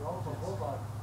Your auto robot.